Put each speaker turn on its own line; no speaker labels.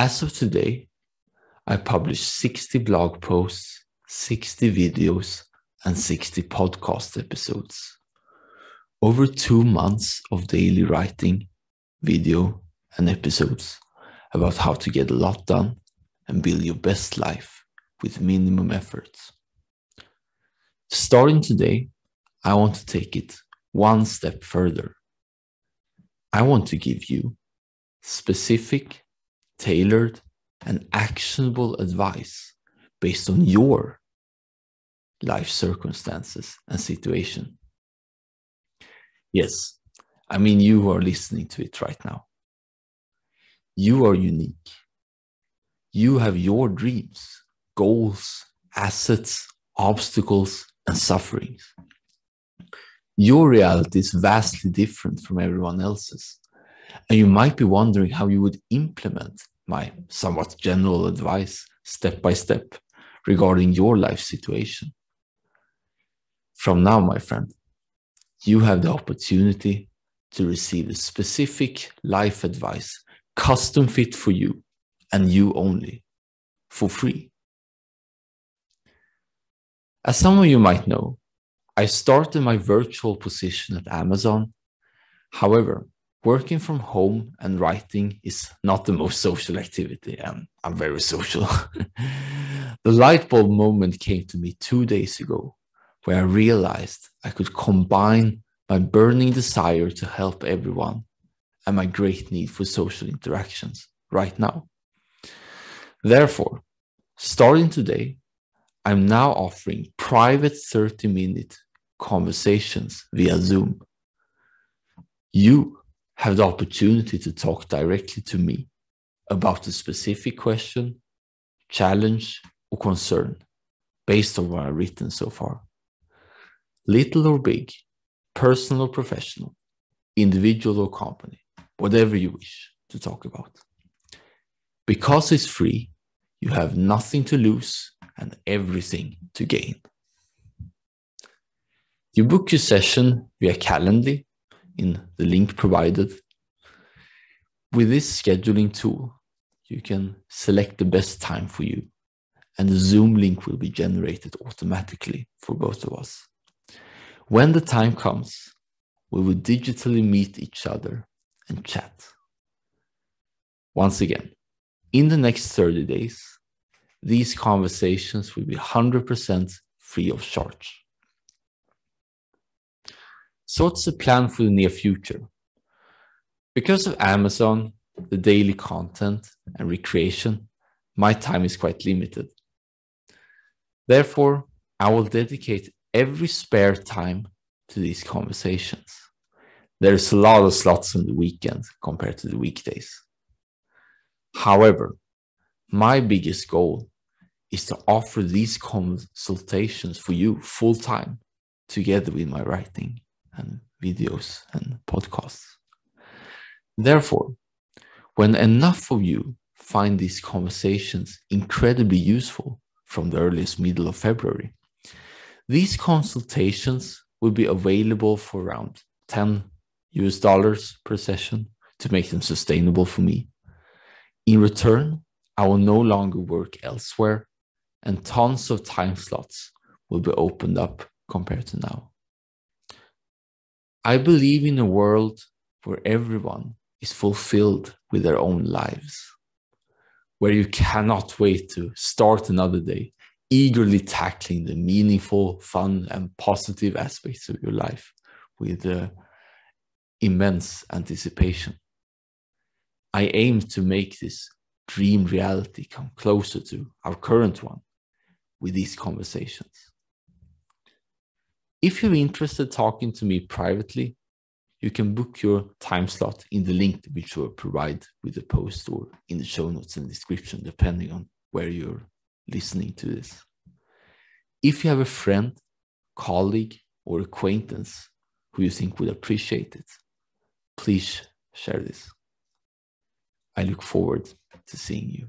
As of today, I published 60 blog posts, 60 videos, and 60 podcast episodes. Over two months of daily writing, video, and episodes about how to get a lot done and build your best life with minimum effort. Starting today, I want to take it one step further. I want to give you specific, tailored, and actionable advice based on your life circumstances and situation. Yes, I mean, you are listening to it right now. You are unique. You have your dreams, goals, assets, obstacles, and sufferings. Your reality is vastly different from everyone else's. And you might be wondering how you would implement my somewhat general advice step by step regarding your life situation. From now, my friend, you have the opportunity to receive a specific life advice custom fit for you and you only for free. As some of you might know, I started my virtual position at Amazon. However, working from home and writing is not the most social activity, and I'm very social. the light bulb moment came to me two days ago, where I realized I could combine my burning desire to help everyone and my great need for social interactions right now. Therefore, starting today, I'm now offering private 30 minute conversations via Zoom. You have the opportunity to talk directly to me about a specific question, challenge, or concern based on what I've written so far. Little or big, personal or professional, individual or company, whatever you wish to talk about. Because it's free, you have nothing to lose and everything to gain. You book your session via Calendly in the link provided. With this scheduling tool, you can select the best time for you, and the Zoom link will be generated automatically for both of us. When the time comes, we will digitally meet each other and chat. Once again, in the next 30 days, these conversations will be 100% free of charge. So, what's the plan for the near future? Because of Amazon, the daily content, and recreation, my time is quite limited. Therefore, I will dedicate every spare time to these conversations. There's a lot of slots on the weekend compared to the weekdays. However, my biggest goal is to offer these consultations for you full time together with my writing and videos and podcasts. Therefore, when enough of you find these conversations incredibly useful from the earliest middle of February, these consultations will be available for around 10 US dollars per session to make them sustainable for me. In return, I will no longer work elsewhere and tons of time slots will be opened up compared to now. I believe in a world where everyone is fulfilled with their own lives, where you cannot wait to start another day, eagerly tackling the meaningful, fun, and positive aspects of your life with uh, immense anticipation. I aim to make this dream reality come closer to our current one with these conversations. If you're interested talking to me privately, you can book your time slot in the link which will provide with the post or in the show notes and description, depending on where you're listening to this. If you have a friend, colleague, or acquaintance who you think would appreciate it, please share this. I look forward to seeing you.